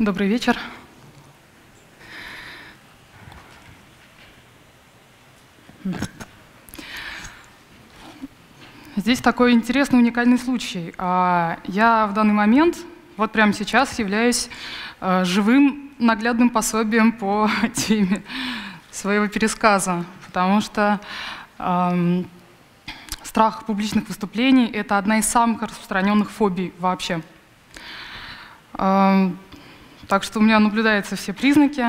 Добрый вечер. Здесь такой интересный, уникальный случай. А, я в данный момент, вот прямо сейчас, являюсь а, живым наглядным пособием по теме своего пересказа, потому что эм, страх публичных выступлений — это одна из самых распространенных фобий вообще. Эм, так что у меня наблюдаются все признаки,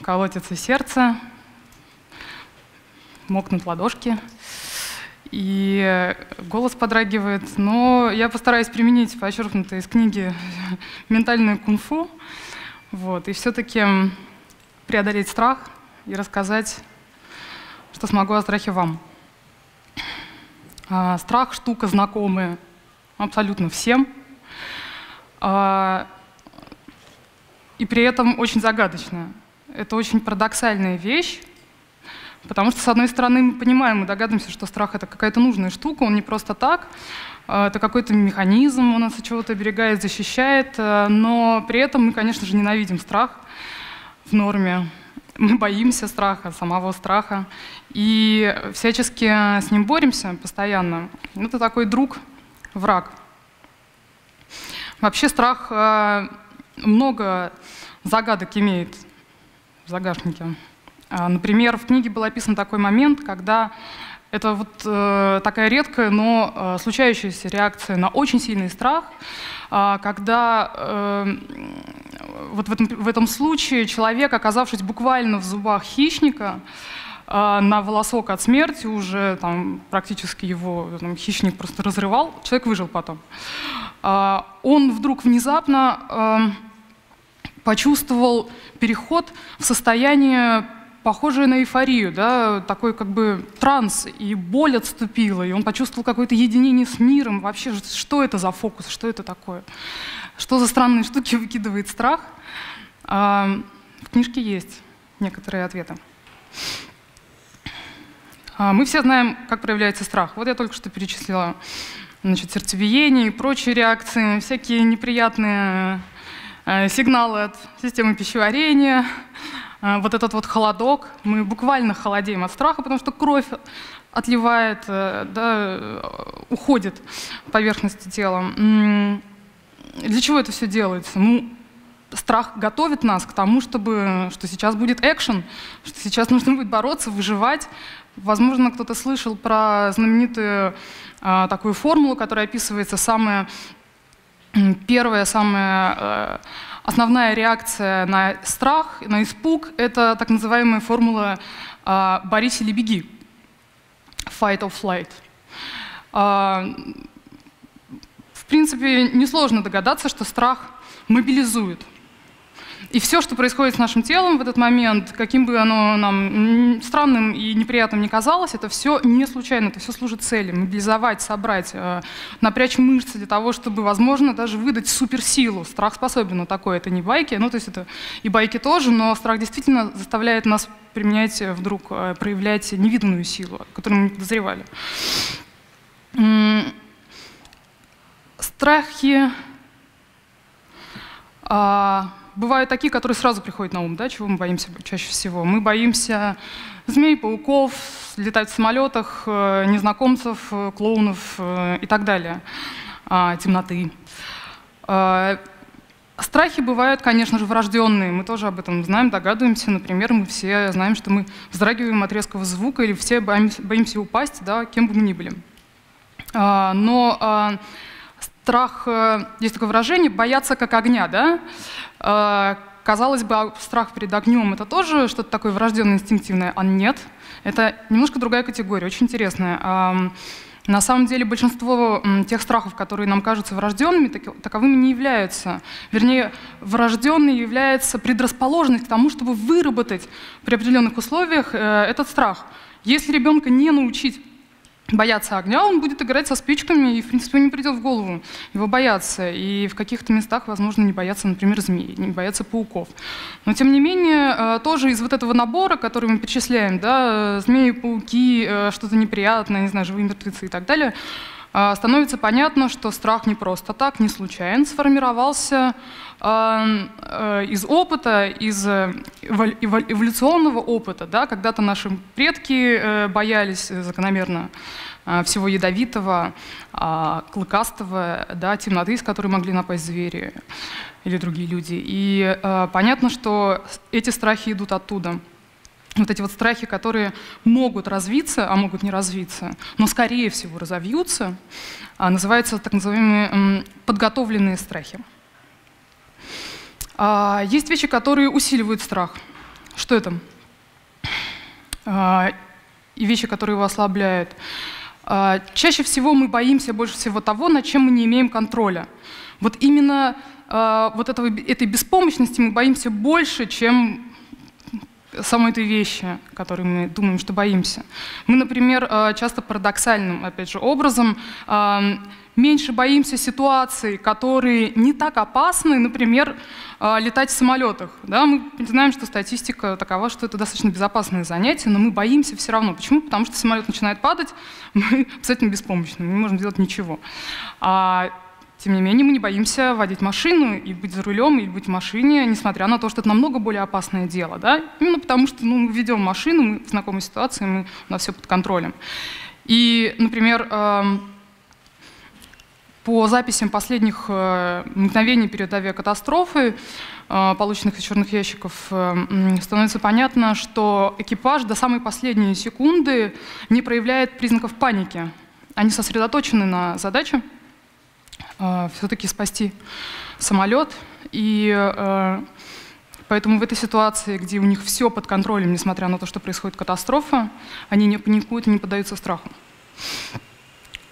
колотится сердце, мокнут ладошки, и голос подрагивает. Но я постараюсь применить подчеркнутое из книги «Ментальное кунг-фу», вот, и все-таки преодолеть страх и рассказать, что смогу о страхе вам. А, страх — штука знакомая абсолютно всем. А, и при этом очень загадочная. Это очень парадоксальная вещь, потому что, с одной стороны, мы понимаем, мы догадываемся, что страх — это какая-то нужная штука, он не просто так, а, это какой-то механизм, он нас от чего-то оберегает, защищает, э, но при этом мы, конечно же, ненавидим страх в норме. Мы боимся страха, самого страха, и всячески с ним боремся постоянно. Это такой друг, враг. Вообще страх э, много загадок имеет в загашнике. А, например, в книге был описан такой момент, когда это вот э, такая редкая, но э, случающаяся реакция на очень сильный страх, э, когда э, вот в этом, в этом случае человек, оказавшись буквально в зубах хищника, э, на волосок от смерти уже там практически его там, хищник просто разрывал, человек выжил потом. Э, он вдруг внезапно э, почувствовал переход в состояние похожее на эйфорию, да, такой как бы транс, и боль отступила, и он почувствовал какое-то единение с миром. Вообще, что это за фокус, что это такое? Что за странные штуки выкидывает страх? А, в книжке есть некоторые ответы. А, мы все знаем, как проявляется страх. Вот я только что перечислила значит, сердцебиение и прочие реакции, всякие неприятные сигналы от системы пищеварения, э, вот этот вот холодок. Мы буквально холодеем от страха, потому что кровь отливает, э, да, уходит с поверхности тела. Для чего это все делается? Ну, страх готовит нас к тому, чтобы, что сейчас будет экшен, что сейчас нужно будет бороться, выживать. Возможно, кто-то слышал про знаменитую а, такую формулу, которая описывается самая Первая, самая э, основная реакция на страх, на испуг — это так называемая формула э, «борись или беги» — «fight or flight». Э, в принципе, несложно догадаться, что страх мобилизует — и все, что происходит с нашим телом в этот момент, каким бы оно нам странным и неприятным ни казалось, это все не случайно, это все служит цели. Мобилизовать, собрать, э, напрячь мышцы для того, чтобы, возможно, даже выдать суперсилу. Страх способен на такое. Это не байки, ну то есть это и байки тоже, но страх действительно заставляет нас применять э, вдруг, э, проявлять невиданную силу, которую мы не подозревали. Страхи... А, бывают такие, которые сразу приходят на ум, да, чего мы боимся чаще всего. Мы боимся змей, пауков, летать в самолетах, э, незнакомцев, э, клоунов э, и так далее, а, темноты. Страхи бывают, конечно же, врожденные. Мы тоже об этом знаем, догадываемся. Например, мы все знаем, что мы вздрагиваем от резкого звука или все боимся, боимся упасть, да, кем бы мы ни были. А, но а, страх, есть такое выражение, бояться как огня, да? Э, казалось бы, а страх перед огнем — это тоже что-то такое врожденное, инстинктивное, а нет. Это немножко другая категория, очень интересная. На самом деле большинство тех страхов, которые нам кажутся врожденными, таковыми не являются. Вернее, врожденной является предрасположенность к тому, чтобы выработать при определенных условиях э, этот страх. Если ребенка не научить бояться огня, он будет играть со спичками, и, в принципе, не придет в голову его бояться. И в каких-то местах, возможно, не бояться, например, змей, не бояться пауков. Но, тем не менее, э, тоже из вот этого набора, который мы перечисляем, да, змеи, пауки, э, что-то неприятное, не знаю, живые мертвецы и так далее, становится понятно, что страх не просто так, не случайно сформировался а, э, из опыта, из э, эволюционного опыта. Да? Когда-то наши предки э, боялись закономерно всего ядовитого, клыкастого, да, темноты, из которой могли напасть звери или другие люди. И понятно, что эти страхи идут оттуда вот эти вот страхи, которые могут развиться, а могут не развиться, но скорее всего разовьются, а, называются так называемые подготовленные страхи. А, есть вещи, которые усиливают страх. Что это? А, и вещи, которые его ослабляют. Чаще всего мы боимся больше всего того, над чем мы не имеем контроля. Вот именно вот этого, этой беспомощности мы боимся больше, чем самой этой вещи, которой мы думаем, что боимся. Мы, например, э, часто парадоксальным, опять же, образом э, меньше боимся ситуаций, которые не так опасны, например, э, летать в самолетах. Да, мы знаем, что статистика такова, что это достаточно безопасное занятие, но мы боимся все равно. Почему? Потому что самолет начинает падать, мы абсолютно беспомощны, мы не можем сделать ничего. Тем не менее, мы не боимся водить машину и быть за рулем, или быть в машине, несмотря на то, что это намного более опасное дело. Да? Именно потому, что ну, мы ведем машину, мы в знакомой ситуации, мы, у нас все под контролем. И, например, эм, по записям последних э, мгновений перед авиакатастрофой, э, полученных из черных ящиков, э, становится понятно, что экипаж до самой последней секунды не проявляет признаков паники. Они сосредоточены на задаче, все-таки спасти самолет. И э, поэтому в этой ситуации, где у них все под контролем, несмотря на то, что происходит катастрофа, они не паникуют и не поддаются страху.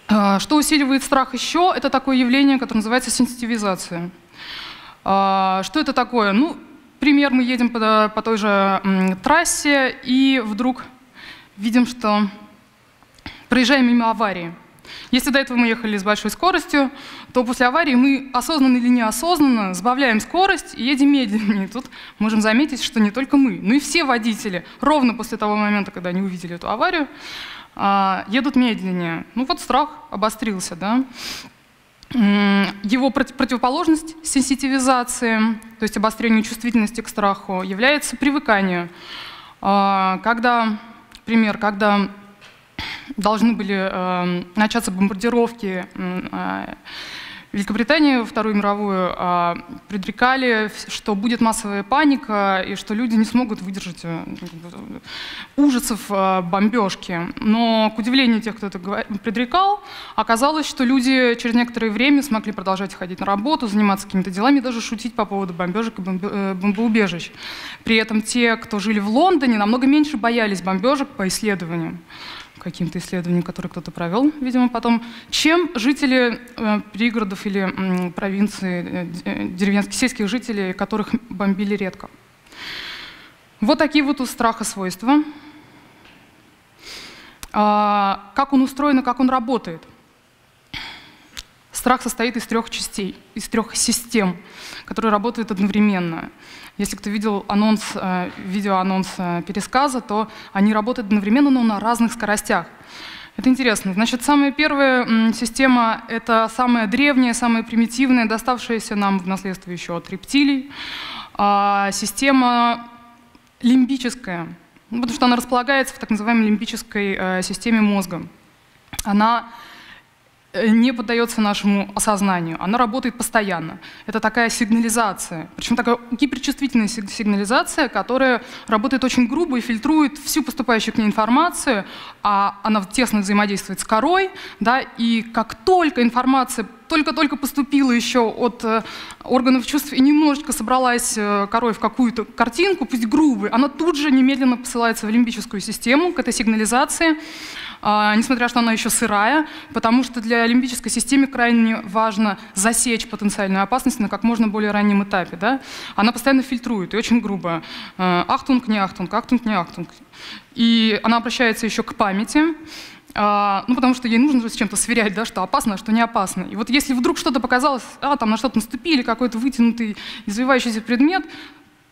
Э, что усиливает страх еще? Это такое явление, которое называется сенситивизация. Э, что это такое? Ну, пример, мы едем по, по той же трассе и вдруг видим, что проезжаем мимо аварии – если до этого мы ехали с большой скоростью, то после аварии мы осознанно или неосознанно сбавляем скорость и едем медленнее. Тут можем заметить, что не только мы, но и все водители ровно после того момента, когда они увидели эту аварию, а, едут медленнее. Ну вот страх обострился, да. Его противоположность сенситивизации, то есть обострению чувствительности к страху, является привыкание. А, когда, пример, когда должны были э, начаться бомбардировки э, Великобритании Вторую мировую э, предрекали, что будет массовая паника и что люди не смогут выдержать э, ужасов э, бомбежки. Но, к удивлению тех, кто это предрекал, оказалось, что люди через некоторое время смогли продолжать ходить на работу, заниматься какими-то делами, даже шутить по поводу бомбежек и э, бомбоубежищ. При этом те, кто жили в Лондоне, намного меньше боялись бомбежек по исследованиям каким-то исследованием, которое кто-то провел, видимо, потом, чем жители э, пригородов или э, провинции, э, деревенских, сельских жителей, которых бомбили редко. Вот такие вот у страха свойства. А, как он устроен и как он работает? Страх состоит из трех частей, из трех систем, которые работают одновременно. Если кто видел анонс, э, видеоанонс э, пересказа, то они работают одновременно, но на разных скоростях. Это интересно. Значит, самая первая система — это самая древняя, самая примитивная, доставшаяся нам в наследство еще от рептилий. А, система лимбическая, ну, потому что она располагается в так называемой лимбической э, системе мозга. Она не поддается нашему осознанию, она работает постоянно. Это такая сигнализация, причем такая гиперчувствительная сигнализация, которая работает очень грубо и фильтрует всю поступающую к ней информацию, а она тесно взаимодействует с корой, да, и как только информация только-только поступила еще от э, органов чувств и немножечко собралась э, корой в какую-то картинку, пусть грубую, она тут же немедленно посылается в лимбическую систему, к этой сигнализации, э, несмотря что она еще сырая, потому что для лимбической системы крайне важно засечь потенциальную опасность на как можно более раннем этапе. Да? Она постоянно фильтрует и очень грубо. Э, ахтунг, не ахтунг, ахтунг, не ахтунг. И она обращается еще к памяти, а, ну, потому что ей нужно же с чем-то сверять, да, что опасно, а что не опасно. И вот если вдруг что-то показалось, а, там на что-то наступили, какой-то вытянутый, извивающийся предмет,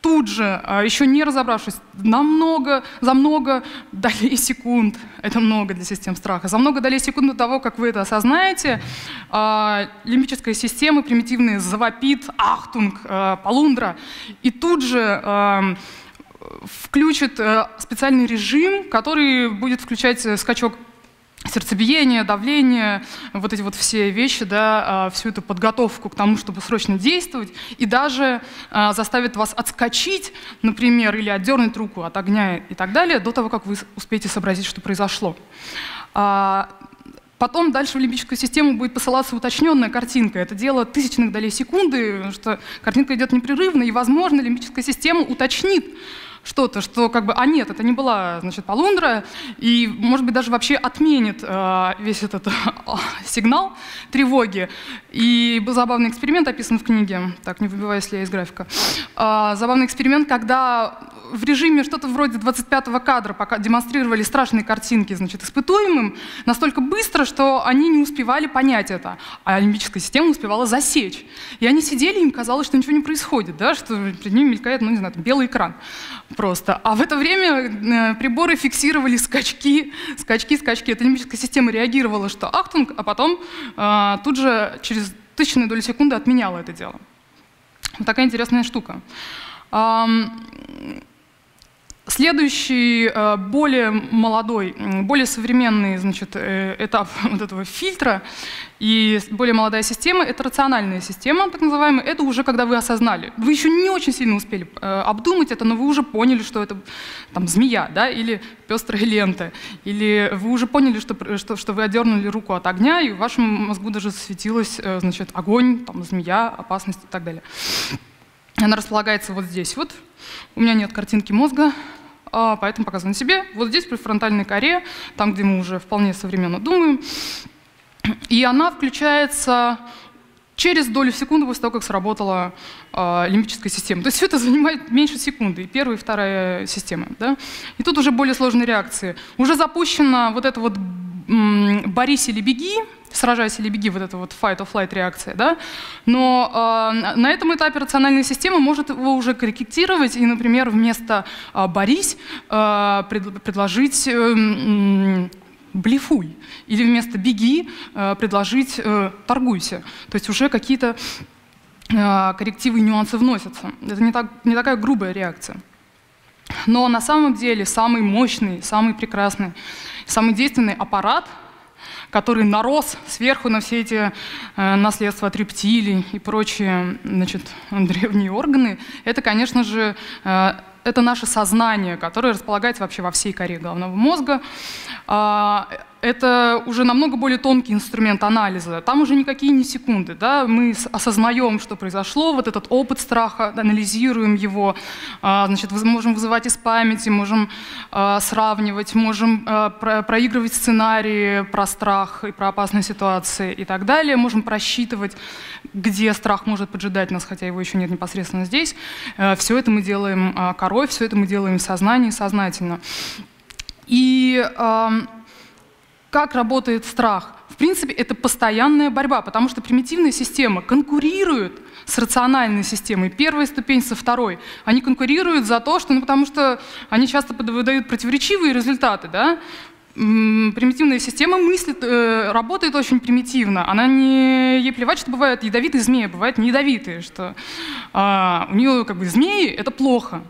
тут же, а, еще не разобравшись, намного, за много долей секунд, это много для систем страха, за много долей секунд до того, как вы это осознаете, а, лимбическая система примитивная завопит, ахтунг, а, полундра, и тут же включит э, специальный режим, который будет включать э, скачок сердцебиение, давление, вот эти вот все вещи, да, а, всю эту подготовку к тому, чтобы срочно действовать, и даже а, заставит вас отскочить, например, или отдернуть руку от огня и так далее, до того, как вы успеете сообразить, что произошло. А, потом дальше в лимбическую систему будет посылаться уточненная картинка. Это дело тысячных долей секунды, что картинка идет непрерывно, и, возможно, лимбическая система уточнит, что-то, что как бы, а нет, это не была, значит, полундра, и, может быть, даже вообще отменит э, весь этот э, сигнал тревоги. И был забавный эксперимент, описан в книге, так, не выбиваюсь ли я из графика. Э, забавный эксперимент, когда в режиме что-то вроде 25-го кадра пока демонстрировали страшные картинки, значит, испытуемым, настолько быстро, что они не успевали понять это, а лимбическая система успевала засечь. И они сидели, им казалось, что ничего не происходит, да, что перед ними мелькает, ну, не знаю, белый экран просто. А в это время э, приборы фиксировали скачки, скачки, скачки. Эта лимбическая система реагировала, что ахтунг, а потом э, тут же через тысячную долю секунды отменяла это дело. Вот такая интересная штука. Следующий, э, более молодой, более современный значит, э, этап вот этого фильтра и более молодая система — это рациональная система, так называемая. Это уже когда вы осознали. Вы еще не очень сильно успели э, обдумать это, но вы уже поняли, что это там, змея да, или пестрая лента. Или вы уже поняли, что, что, что вы отдернули руку от огня, и в вашем мозгу даже светилось значит, огонь, там, змея, опасность и так далее. Она располагается вот здесь вот. У меня нет картинки мозга, поэтому показываю себе. Вот здесь при фронтальной коре, там, где мы уже вполне современно думаем. И она включается через долю секунды после того, как сработала э, лимбическая система. То есть все это занимает меньше секунды, и первая, и вторая система. Да? И тут уже более сложные реакции. Уже запущена вот эта вот «борись или беги», сражайся или беги, вот эта вот fight or flight реакция, да, но э, на этом этапе рациональная система может его уже корректировать и, например, вместо э, борись э, пред, предложить э, блефуй, или вместо беги предложить э, торгуйся. То есть уже какие-то коррективы и нюансы вносятся. Это не, так, не такая грубая реакция. Но на самом деле самый мощный, самый прекрасный, самый действенный аппарат — который нарос сверху на все эти э, наследства от рептилий и прочие значит, древние органы, это, конечно же, э, это наше сознание, которое располагается вообще во всей коре головного мозга. А, это уже намного более тонкий инструмент анализа. Там уже никакие не секунды. Да? Мы осознаем, что произошло, вот этот опыт страха, анализируем его, а, значит, можем вызывать из памяти, можем а, сравнивать, можем проигрывать сценарии про страх и про опасные ситуации и так далее, можем просчитывать, где страх может поджидать нас, хотя его еще нет непосредственно здесь. Э, все это мы делаем корой, все это мы делаем в сознании, сознательно. И как работает страх? В принципе, это постоянная борьба, потому что примитивная система конкурирует с рациональной системой. Первая ступень со второй. Они конкурируют за то, что, ну, потому что они часто выдают противоречивые результаты. Да? примитивная система мыслит, э, работает очень примитивно. Она не ей плевать, что бывают ядовитые змеи, бывают не ядовитые, что а, у нее как бы змеи это плохо,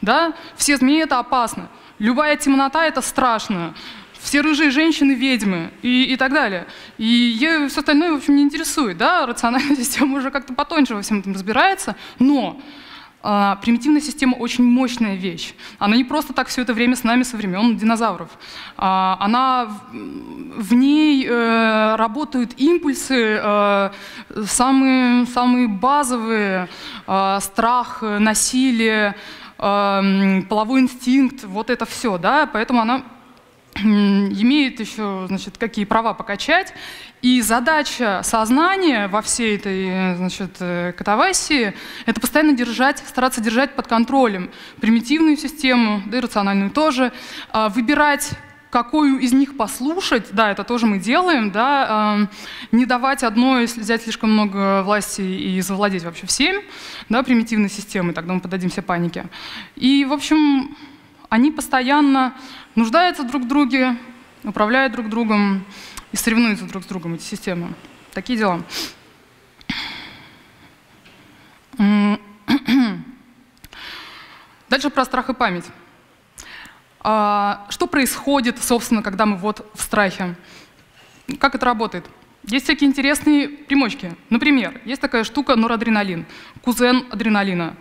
да, все змеи это опасно любая темнота — это страшно, все рыжие женщины — ведьмы и, и так далее. И ее все остальное, в общем, не интересует. Да? Рациональная система уже как-то потоньше во всем этом разбирается, но а, примитивная система очень мощная вещь. Она не просто так все это время с нами со времен динозавров. А, она в ней э, работают импульсы э, самые, самые базовые э, страх, насилие, половой инстинкт, вот это все, да, поэтому она имеет еще, значит, какие права покачать. И задача сознания во всей этой, значит, э, катавасии — это постоянно держать, стараться держать под контролем примитивную систему, да и рациональную тоже, а, выбирать какую из них послушать, да, это тоже мы делаем, да, э, не давать одной взять слишком много власти и завладеть вообще всем, да, примитивной системой, тогда мы поддадимся панике. И, в общем, они постоянно нуждаются друг в друге, управляют друг другом и соревнуются друг с другом, эти системы. Такие дела. Дальше про страх и память. А, что происходит, собственно, когда мы вот в страхе? Как это работает? Есть всякие интересные примочки. Например, есть такая штука норадреналин, кузен адреналина.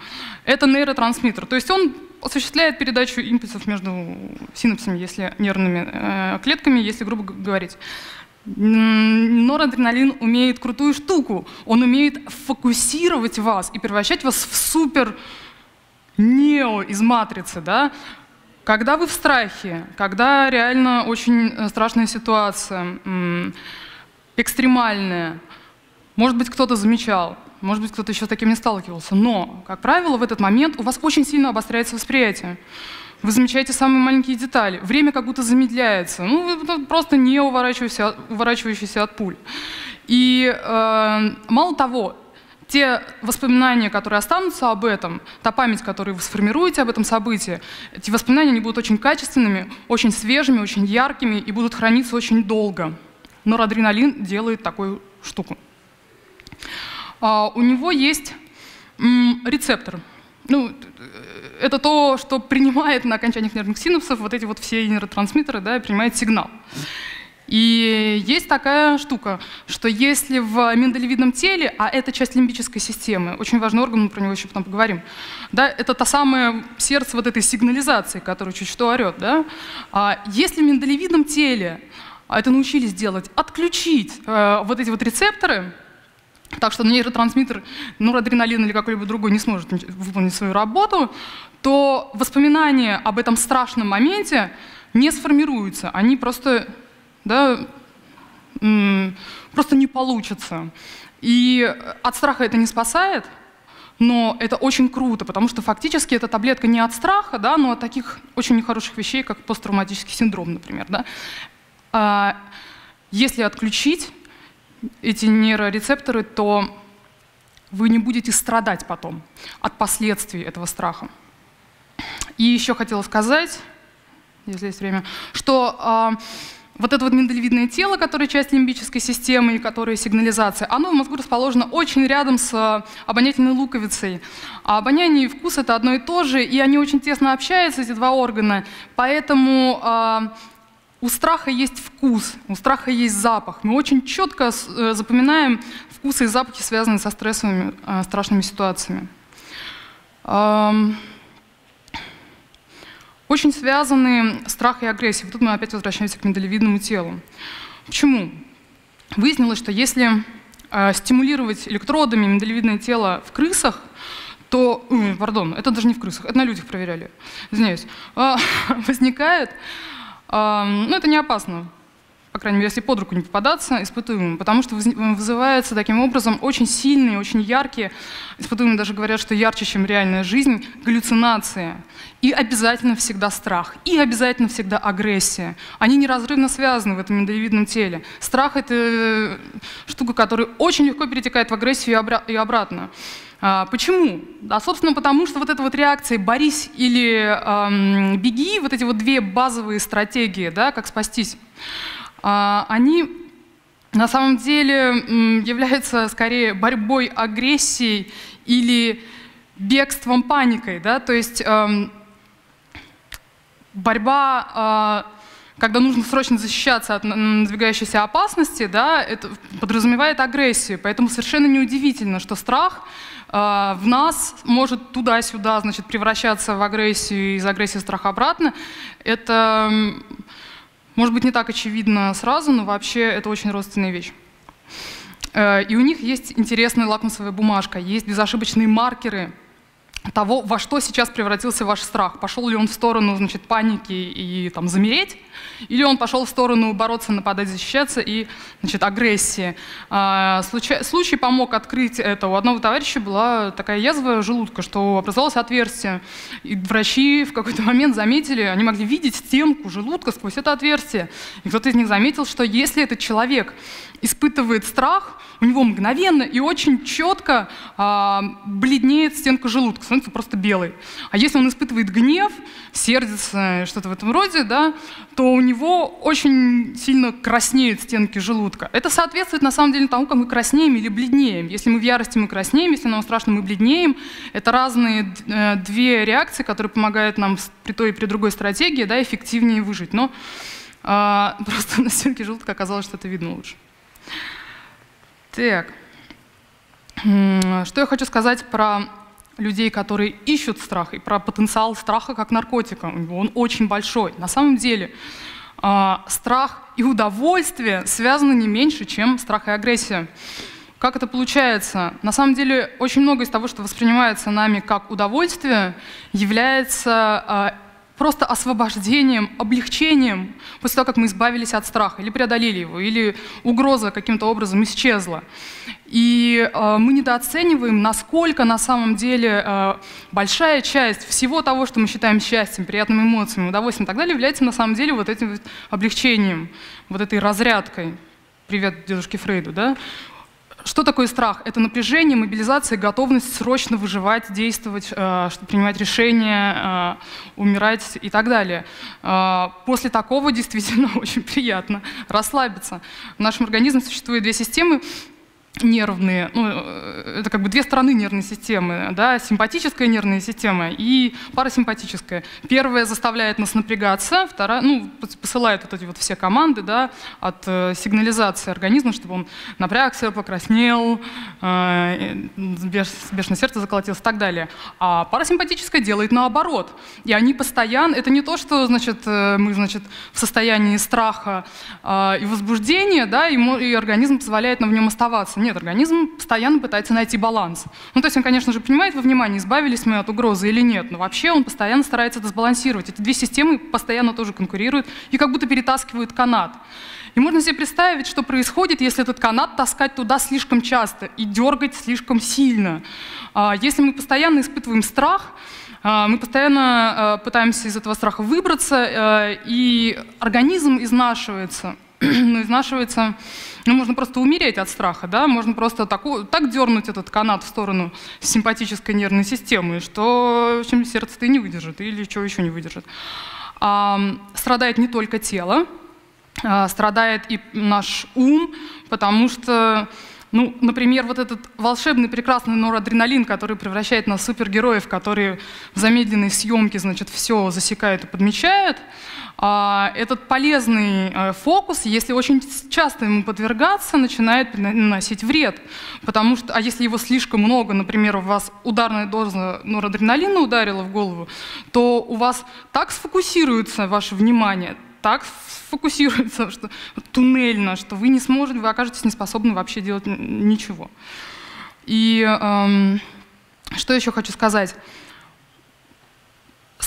Это нейротрансмиттер. То есть он осуществляет передачу импульсов между синапсами, если нервными э, клетками, если грубо говорить. Норадреналин умеет крутую штуку. Он умеет фокусировать вас и превращать вас в супер нео из матрицы, да? Когда вы в страхе, когда реально очень э, страшная ситуация, экстремальная, может быть, кто-то замечал, может быть, кто-то еще с таким не сталкивался, но, как правило, в этот момент у вас очень сильно обостряется восприятие. Вы замечаете самые маленькие детали, время как будто замедляется, ну, вы просто не уворачивающийся, уворачивающийся от пуль. И э, мало того, те воспоминания, которые останутся об этом, та память, которую вы сформируете об этом событии, эти воспоминания они будут очень качественными, очень свежими, очень яркими и будут храниться очень долго. Норадреналин делает такую штуку. А, у него есть рецептор. Ну, это то, что принимает на окончаниях нервных синапсов вот эти вот все нейротрансмиттеры, да, принимает сигнал. И есть такая штука, что если в миндалевидном теле, а это часть лимбической системы, очень важный орган, мы про него еще потом поговорим, да, это та самая сердце вот этой сигнализации, которая чуть что орет, да, а если в миндалевидном теле, а это научились делать, отключить э, вот эти вот рецепторы, так что нейротрансмиттер, норадреналин или какой-либо другой не сможет выполнить свою работу, то воспоминания об этом страшном моменте не сформируются, они просто да, просто не получится. И от страха это не спасает, но это очень круто, потому что фактически эта таблетка не от страха, да, но от таких очень нехороших вещей, как посттравматический синдром, например. Да. А если отключить эти нейрорецепторы, то вы не будете страдать потом от последствий этого страха. И еще хотела сказать, если есть время, что а, вот это вот миндалевидное тело, которое часть лимбической системы и которое сигнализация, оно в мозгу расположено очень рядом с э, обонятельной луковицей. А обоняние и вкус — это одно и то же, и они очень тесно общаются, эти два органа. Поэтому э, у страха есть вкус, у страха есть запах. Мы очень четко э, запоминаем вкусы и запахи, связанные со стрессовыми, э, страшными ситуациями. Очень связаны страх и агрессия. Вот тут мы опять возвращаемся к миндалевидному телу. Почему? Выяснилось, что если э, стимулировать электродами миндалевидное тело в крысах, то, пардон, это даже не в крысах, это на людях проверяли, извиняюсь, э, возникает, ну это не опасно, по крайней мере, если под руку не попадаться, испытуемым, потому что вызывается таким образом очень сильные, очень яркие, испытуемые даже говорят, что ярче, чем реальная жизнь, галлюцинация. И обязательно всегда страх, и обязательно всегда агрессия. Они неразрывно связаны в этом миндалевидном теле. Страх — это э, штука, которая очень легко перетекает в агрессию и обратно. А, почему? Да, собственно, потому что вот эта вот реакция «борись» или эм, «беги», вот эти вот две базовые стратегии, да, как спастись, а, они на самом деле являются скорее борьбой, агрессией или бегством, паникой. Да? То есть эм, борьба, а, когда нужно срочно защищаться от надвигающейся опасности, да, это подразумевает агрессию. Поэтому совершенно неудивительно, что страх а, в нас может туда-сюда значит, превращаться в агрессию, из агрессии страх обратно. Это может быть, не так очевидно сразу, но вообще это очень родственная вещь. Э, и у них есть интересная лакмусовая бумажка, есть безошибочные маркеры того, во что сейчас превратился ваш страх. Пошел ли он в сторону значит, паники и там, замереть, или он пошел в сторону бороться, нападать, защищаться и значит, агрессии. А, случай, случай помог открыть это. У одного товарища была такая язва желудка, что образовалось отверстие. И врачи в какой-то момент заметили, они могли видеть стенку желудка сквозь это отверстие. И кто-то из них заметил, что если этот человек испытывает страх, у него мгновенно и очень четко а, бледнеет стенка желудка, становится просто белой. А если он испытывает гнев, сердится, что-то в этом роде, да, то у него очень сильно краснеют стенки желудка. Это соответствует на самом деле тому, как мы краснеем или бледнеем. Если мы в ярости, мы краснеем, если нам страшно, мы бледнеем. Это разные э, две реакции, которые помогают нам при той и при другой стратегии да, эффективнее выжить. Но э, просто на стенке желудка оказалось, что это видно лучше. Так, что я хочу сказать про людей, которые ищут страх, и про потенциал страха как наркотика. Он очень большой. На самом деле а, страх и удовольствие связаны не меньше, чем страх и агрессия. Как это получается? На самом деле очень много из того, что воспринимается нами как удовольствие, является а, просто освобождением, облегчением после того, как мы избавились от страха или преодолели его, или угроза каким-то образом исчезла. И э, мы недооцениваем, насколько на самом деле э, большая часть всего того, что мы считаем счастьем, приятными эмоциями, удовольствием и так далее, является на самом деле вот этим облегчением, вот этой разрядкой. Привет дедушке Фрейду, да? Что такое страх? Это напряжение, мобилизация, готовность срочно выживать, действовать, э, принимать решения, э, умирать и так далее. Э, после такого действительно очень приятно расслабиться. В нашем организме существует две системы нервные, ну, э, это как бы две стороны нервной системы, да, симпатическая нервная система и парасимпатическая. Первая заставляет нас напрягаться, вторая, ну, посылает вот эти вот все команды, да, от э, сигнализации организма, чтобы он напрягся, покраснел, э, бешеное сердце заколотилось и так далее. А парасимпатическая делает наоборот. И они постоянно, это не то, что, значит, э, мы, значит, в состоянии страха э, и возбуждения, да, и, и организм позволяет нам в нем оставаться. Нет, организм постоянно пытается найти баланс. Ну, то есть он, конечно же, принимает во внимание, избавились мы от угрозы или нет, но вообще он постоянно старается это сбалансировать. Эти две системы постоянно тоже конкурируют и как будто перетаскивают канат. И можно себе представить, что происходит, если этот канат таскать туда слишком часто и дергать слишком сильно. А, если мы постоянно испытываем страх, а, мы постоянно а, пытаемся из этого страха выбраться, и организм изнашивается. ну, изнашивается ну, можно просто умереть от страха, да, можно просто так, так дернуть этот канат в сторону симпатической нервной системы, что, в общем, сердце-то и не выдержит, или что еще не выдержит. А, страдает не только тело, а, страдает и наш ум, потому что ну, например, вот этот волшебный прекрасный норадреналин, который превращает нас в супергероев, которые в замедленной съемке, значит, все засекают и подмечают, этот полезный э, фокус, если очень часто ему подвергаться, начинает наносить вред. Потому что, а если его слишком много, например, у вас ударная доза норадреналина ударила в голову, то у вас так сфокусируется ваше внимание, так сфокусируется, что туннельно, что вы не сможете, вы окажетесь неспособны вообще делать ничего. И эм, что еще хочу сказать?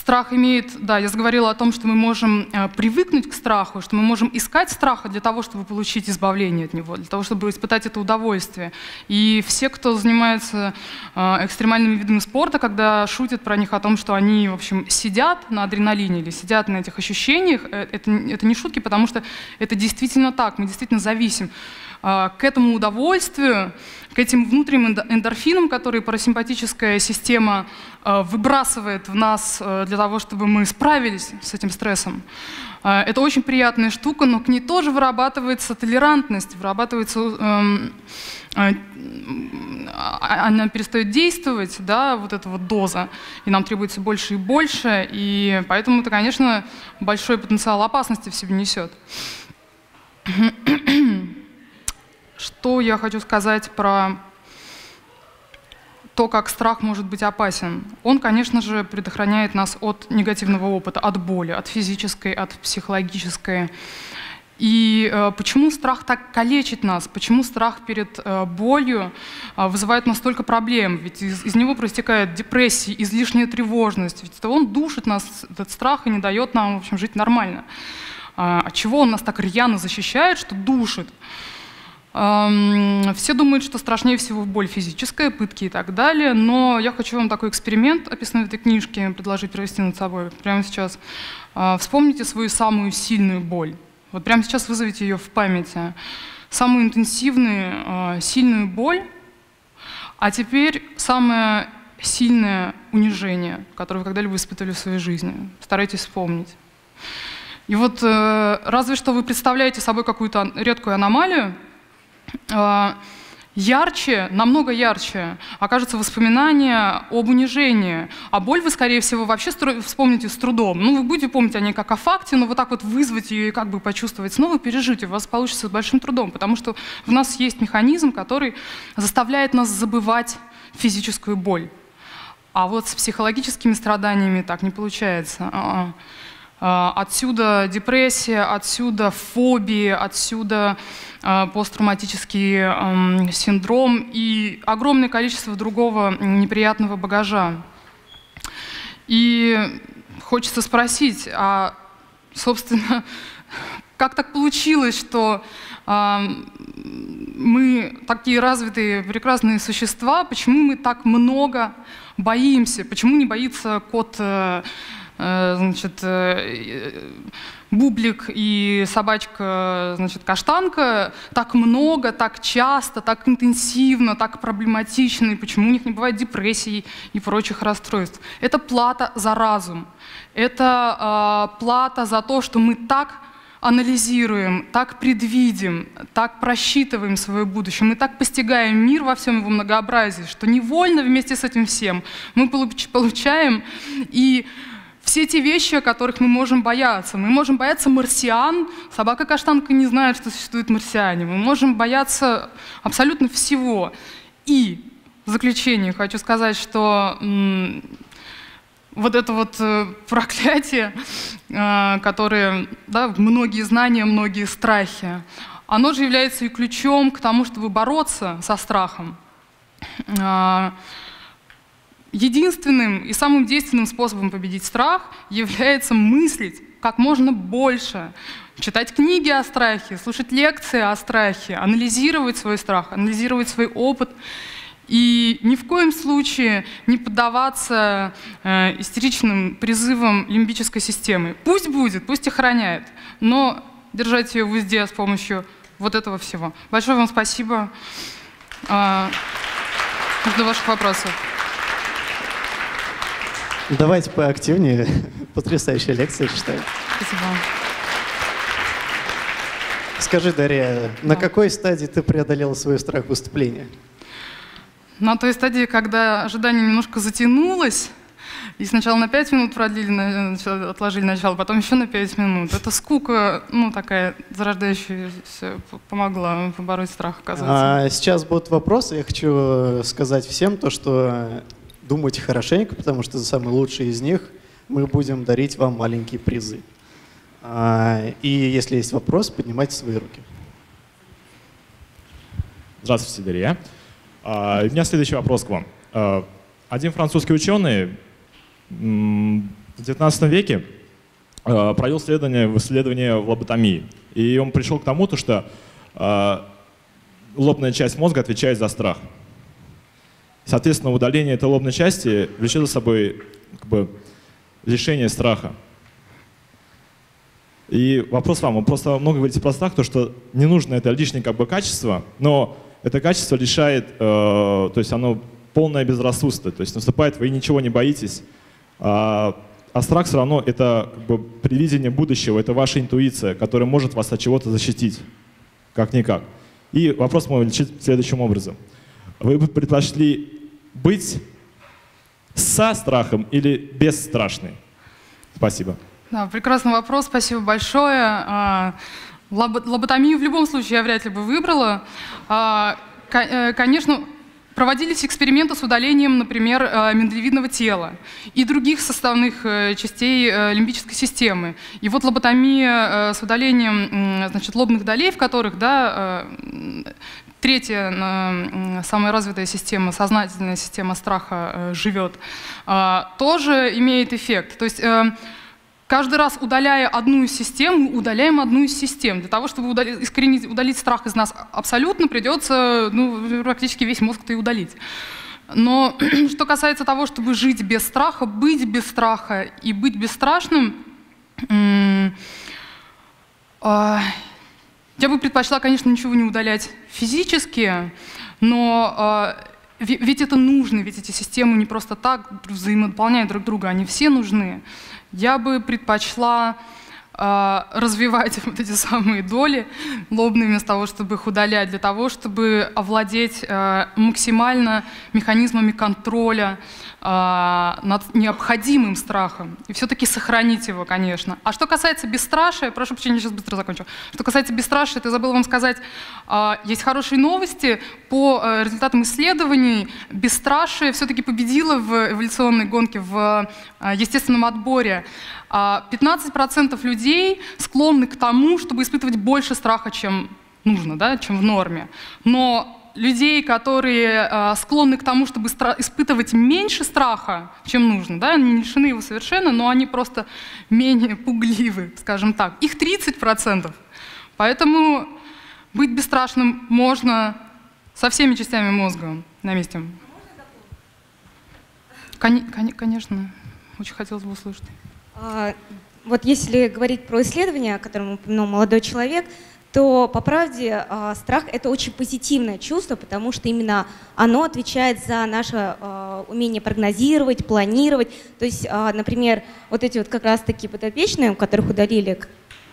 Страх имеет, да, я заговорила о том, что мы можем э, привыкнуть к страху, что мы можем искать страха для того, чтобы получить избавление от него, для того, чтобы испытать это удовольствие. И все, кто занимается э, экстремальными видами спорта, когда шутят про них о том, что они, в общем, сидят на адреналине или сидят на этих ощущениях, э, это, это не шутки, потому что это действительно так, мы действительно зависим к этому удовольствию, к этим внутренним эндорфинам, которые парасимпатическая система э, выбрасывает в нас э, для того, чтобы мы справились с этим стрессом. Э, это очень приятная штука, но к ней тоже вырабатывается толерантность, вырабатывается эм, а, она перестает действовать, да, вот эта вот доза, и нам требуется больше и больше, и поэтому это, конечно, большой потенциал опасности в себе несет. Что я хочу сказать про то, как страх может быть опасен. Он, конечно же, предохраняет нас от негативного опыта, от боли, от физической, от психологической. И э, почему страх так калечит нас? Почему страх перед э, болью э, вызывает настолько проблем? Ведь из, из него проистекает депрессия, излишняя тревожность. Ведь это он душит нас, этот страх, и не дает нам, в общем, жить нормально. От чего он нас так рьяно защищает, что душит? Все думают, что страшнее всего боль физическая, пытки и так далее, но я хочу вам такой эксперимент, описанный в этой книжке, предложить провести над собой прямо сейчас. А, вспомните свою самую сильную боль. Вот прямо сейчас вызовите ее в памяти. Самую интенсивную, а, сильную боль, а теперь самое сильное унижение, которое вы когда-либо испытывали в своей жизни. Старайтесь вспомнить. И вот э, разве что вы представляете собой какую-то редкую аномалию, ярче, намного ярче окажется воспоминание об унижении. А боль вы, скорее всего, вообще вспомните с трудом. Ну, вы будете помнить о ней как о факте, но вот так вот вызвать ее и как бы почувствовать снова, пережить, у вас получится с большим трудом, потому что в нас есть механизм, который заставляет нас забывать физическую боль. А вот с психологическими страданиями так не получается. А -а. А, отсюда депрессия, отсюда фобии, отсюда а, посттравматический синдром и огромное количество другого неприятного багажа. И хочется спросить, а, собственно, как так получилось, что мы такие развитые, прекрасные существа, почему мы так много боимся, почему не боится кот Э, значит, э, бублик и собачка, значит, каштанка так много, так часто, так интенсивно, так проблематично, и почему у них не бывает депрессий и прочих расстройств. Это плата за разум. Это э, плата за то, что мы так анализируем, так предвидим, так просчитываем свое будущее, мы так постигаем мир во всем его многообразии, что невольно вместе с этим всем мы получаем и все те вещи, которых мы можем бояться. Мы можем бояться марсиан. Собака-каштанка не знает, что существуют марсиане. Мы можем бояться абсолютно всего. И в заключение хочу сказать, что вот это вот э, проклятие, э, которое, да, многие знания, многие страхи, оно же является и ключом к тому, чтобы бороться со страхом. Единственным и самым действенным способом победить страх является мыслить как можно больше, читать книги о страхе, слушать лекции о страхе, анализировать свой страх, анализировать свой опыт и ни в коем случае не поддаваться э, истеричным призывам лимбической системы. Пусть будет, пусть охраняет, но держать ее в узде с помощью вот этого всего. Большое вам спасибо. Э, жду ваших вопросов. Давайте поактивнее. Потрясающая лекция, считаю. Спасибо. Скажи, Дарья, да. на какой стадии ты преодолела свой страх выступления? На той стадии, когда ожидание немножко затянулось, и сначала на 5 минут продлили, отложили начало, потом еще на 5 минут. Это скука, ну, такая зарождающаяся, помогла побороть страх, оказывается. А сейчас будут вопросы. Я хочу сказать всем то, что думайте хорошенько, потому что за самые лучшие из них мы будем дарить вам маленькие призы. А, и если есть вопрос, поднимайте свои руки. Здравствуйте, Дарья. А, у меня следующий вопрос к вам. А, один французский ученый в 19 веке провел исследование в исследовании в лоботомии. И он пришел к тому, что лобная часть мозга отвечает за страх. Соответственно, удаление этой лобной части влечет за собой как бы, лишение страха. И вопрос вам, вы просто много говорите про страх, то что не нужно это лишнее как бы качество, но это качество лишает, э, то есть оно полное безрассудство, то есть наступает, вы ничего не боитесь, а, а страх все равно это как бы предвидение будущего, это ваша интуиция, которая может вас от чего-то защитить, как-никак. И вопрос мой лечит следующим образом – вы бы предпочли быть со страхом или без страшной? Спасибо. Да, прекрасный вопрос, спасибо большое. А, лоботомию в любом случае я вряд ли бы выбрала. А, э, конечно, Проводились эксперименты с удалением, например, э, миндалевидного тела и других составных э, частей лимбической системы. И вот лоботомия с удалением значит, лобных долей, в которых да, третья самая развитая система, сознательная система страха живет, тоже имеет эффект. То есть Каждый раз удаляя одну из систем, мы удаляем одну из систем. Для того, чтобы удалить, искоренить, удалить страх из нас абсолютно, придется ну, практически весь мозг-то и удалить. Но что касается того, чтобы жить без страха, быть без страха и быть бесстрашным, э, я бы предпочла, конечно, ничего не удалять физически, но э, ведь это нужно, ведь эти системы не просто так взаимодополняют друг друга, они все нужны. Я бы предпочла развивать вот эти самые доли лобные вместо того, чтобы их удалять, для того, чтобы овладеть э, максимально механизмами контроля, а, над необходимым страхом и все-таки сохранить его, конечно. А что касается бесстрашия, прошу прощения, сейчас быстро закончу. Что касается бесстрашия, это забыл вам сказать, а, есть хорошие новости. По э, результатам исследований бесстрашие все-таки победило в эволюционной гонке, в э, естественном отборе. 15% а, людей склонны к тому, чтобы испытывать больше страха, чем нужно, да, чем в норме. Но людей, которые э, склонны к тому, чтобы испытывать меньше страха, чем нужно. Да? Они не лишены его совершенно, но они просто менее пугливы, скажем так. Их 30%. Поэтому быть бесстрашным можно со всеми частями мозга на месте. Кон конечно, очень хотелось бы услышать. А, вот если говорить про исследования, о котором упомянул молодой человек, то по правде а, страх это очень позитивное чувство, потому что именно оно отвечает за наше а, умение прогнозировать, планировать. То есть, например, вот эти вот как раз-таки подопечные, у которых удалили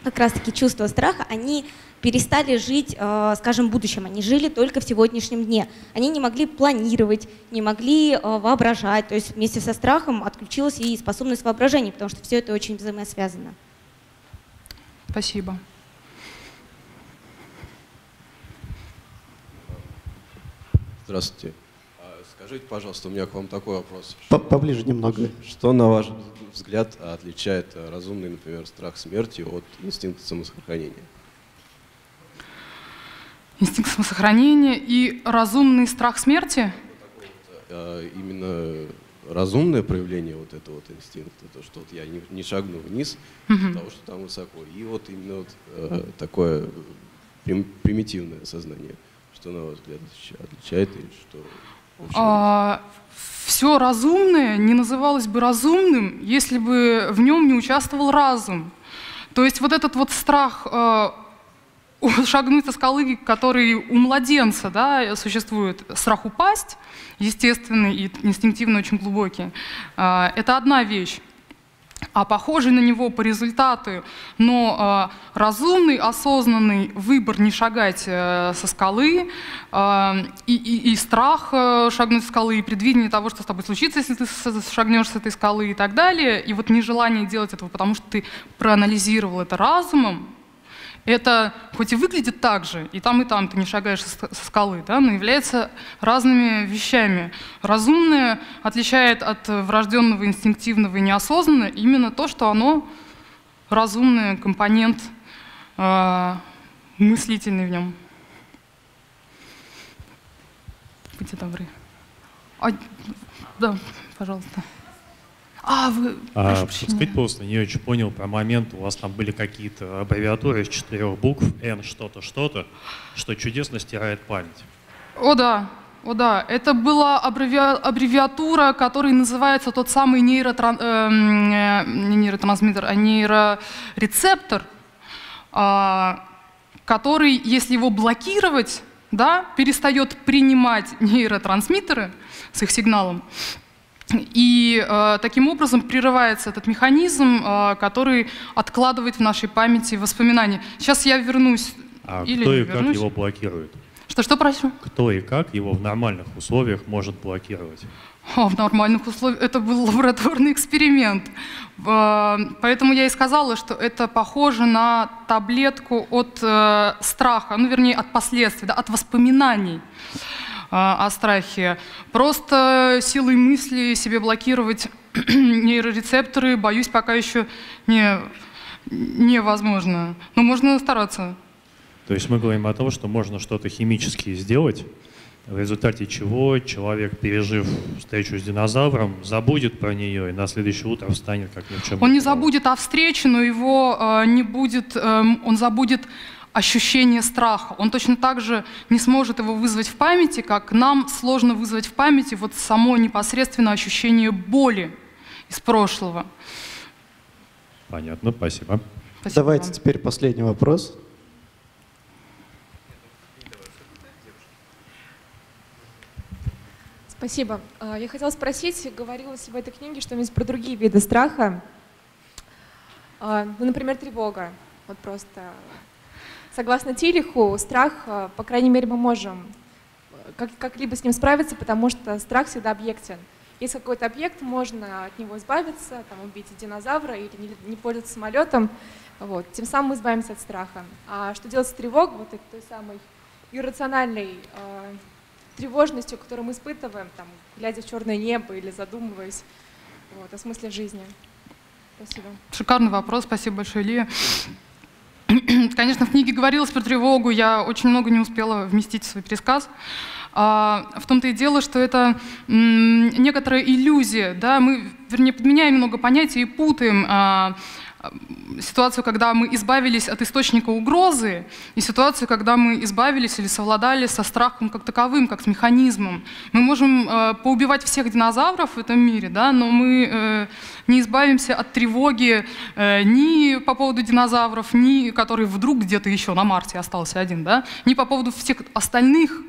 как раз-таки чувство страха, они перестали жить, скажем, в будущем. Они жили только в сегодняшнем дне. Они не могли планировать, не могли воображать. То есть вместе со страхом отключилась и способность воображения, потому что все это очень взаимосвязано. Спасибо. Здравствуйте. А, скажите, пожалуйста, у меня к вам такой вопрос. Поближе немного. Что, на ваш взгляд, отличает разумный, например, страх смерти от инстинкта самосохранения? Инстинкт самосохранения и разумный страх смерти? А, именно разумное проявление вот этого вот инстинкта, то, что вот я не, не шагну вниз, угу. того, что там высоко. И вот именно вот э, такое примитивное сознание. Что, на ваш взгляд, отличает и что а, все разумное не называлось бы разумным, если бы в нем не участвовал разум. То есть вот этот вот страх э, шагнуть со скалы, который у младенца да, существует, страх упасть, естественный и инстинктивно очень глубокий, э, это одна вещь а похожий на него по результату, но э, разумный, осознанный выбор не шагать э, со скалы, э, и, и, и страх э, шагнуть с скалы, и предвидение того, что с тобой случится, если ты шагнешь с этой скалы и так далее, и вот нежелание делать этого, потому что ты проанализировал это разумом, это хоть и выглядит так же, и там, и там ты не шагаешь со скалы, да, но является разными вещами. Разумное отличает от врожденного, инстинктивного и неосознанного именно то, что оно разумный компонент э, мыслительный в нем. Будьте добры. А, да, пожалуйста. А, вы... А, просто не очень понял про момент, у вас там были какие-то аббревиатуры из четырех букв, N что-то, что-то, что чудесно стирает память. О да, о да, это была аббревиатура, которая называется тот самый нейротран... Эм, э, не нейротрансмиттер, а нейрорецептор, э, который, если его блокировать, да, перестает принимать нейротрансмиттеры с их сигналом, и э, таким образом прерывается этот механизм, э, который откладывает в нашей памяти воспоминания. Сейчас я вернусь. А или кто и вернусь. как его блокирует? Что, что, прошу? Кто и как его в нормальных условиях может блокировать? О, в нормальных условиях. Это был лабораторный эксперимент. Э, поэтому я и сказала, что это похоже на таблетку от э, страха, ну, вернее, от последствий, да, от воспоминаний. О страхе. Просто силой мысли себе блокировать нейрорецепторы, боюсь, пока еще не, невозможно. Но можно стараться. То есть мы говорим о том, что можно что-то химически сделать, в результате чего человек, пережив встречу с динозавром, забудет про нее и на следующее утро встанет как ни в чем. Он не забудет о встрече, но его э, не будет, э, он забудет ощущение страха. Он точно так же не сможет его вызвать в памяти, как нам сложно вызвать в памяти вот само непосредственное ощущение боли из прошлого. Понятно, спасибо. спасибо Давайте вам. теперь последний вопрос. Спасибо. А, я хотела спросить, говорилось в этой книге что-нибудь про другие виды страха. А, ну, например, тревога. Вот просто согласно Тилиху, страх, а, по крайней мере, мы можем как-либо с ним справиться, потому что страх всегда объектен. Есть какой-то объект, можно от него избавиться, там, убить динозавра или не, не пользоваться самолетом, вот, тем самым мы избавимся от страха. А что делать с тревогой, вот этой той самой иррациональной тревожностью, которую мы испытываем, там, глядя в черное небо или задумываясь вот, о смысле жизни. Спасибо. Шикарный вопрос, спасибо большое, Илья. Конечно, в книге говорилось про тревогу, я очень много не успела вместить в свой пересказ. А, в том-то и дело, что это некоторая иллюзия, да, мы, вернее, подменяем много понятий и путаем а, ситуацию, когда мы избавились от источника угрозы, и ситуацию, когда мы избавились или совладали со страхом как таковым, как с механизмом. Мы можем э, поубивать всех динозавров в этом мире, да, но мы э, не избавимся от тревоги э, ни по поводу динозавров, ни который вдруг где-то еще на Марсе остался один, да, ни по поводу всех остальных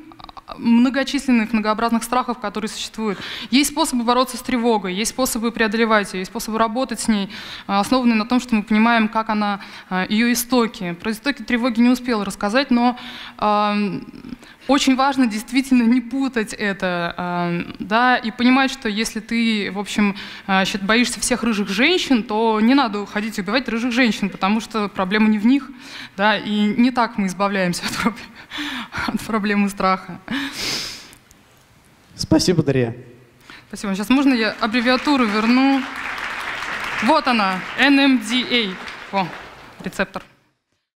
многочисленных, многообразных страхов, которые существуют. Есть способы бороться с тревогой, есть способы преодолевать ее, есть способы работать с ней, а, основанные на том, что мы понимаем, как она, а, ее истоки. Про истоки тревоги не успела рассказать, но очень важно действительно не путать это, да, и понимать, что если ты, в общем, а, боишься всех рыжих женщин, то не надо уходить и убивать рыжих женщин, потому что проблема не в них, да, и не так мы избавляемся от, от проблемы страха. Спасибо, Дарья. Спасибо. Сейчас можно я аббревиатуру верну? Вот она, NMDA. О, рецептор.